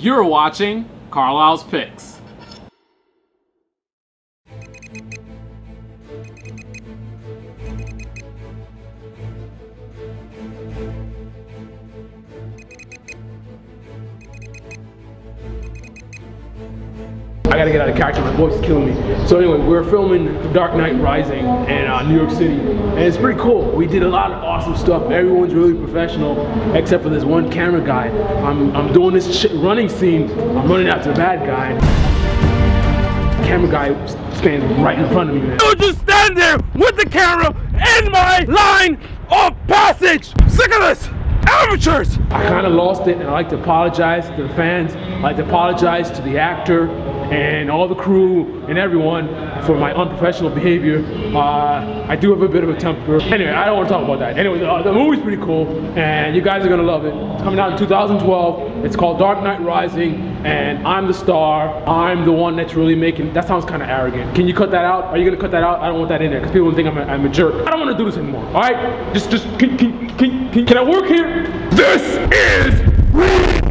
You're watching Carlyle's Picks. I gotta get out of character, my voice is killing me. So anyway, we're filming Dark Knight Rising in uh, New York City, and it's pretty cool. We did a lot of awesome stuff. Everyone's really professional, except for this one camera guy. I'm, I'm doing this running scene, I'm running after the bad guy. The camera guy stands right in front of me, man. You just stand there with the camera in my line of passage! Sick of this! Amateurs! I kind of lost it, and I like to apologize to the fans. I like to apologize to the actor and all the crew and everyone for my unprofessional behavior. Uh, I do have a bit of a temper. Anyway, I don't want to talk about that. Anyway, the, the movie's pretty cool, and you guys are gonna love it. It's coming out in 2012. It's called Dark Knight Rising, and I'm the star. I'm the one that's really making. That sounds kind of arrogant. Can you cut that out? Are you gonna cut that out? I don't want that in there because people think I'm a, I'm a jerk. I don't want to do this anymore. All right, just just can can can, can, can I work here? This is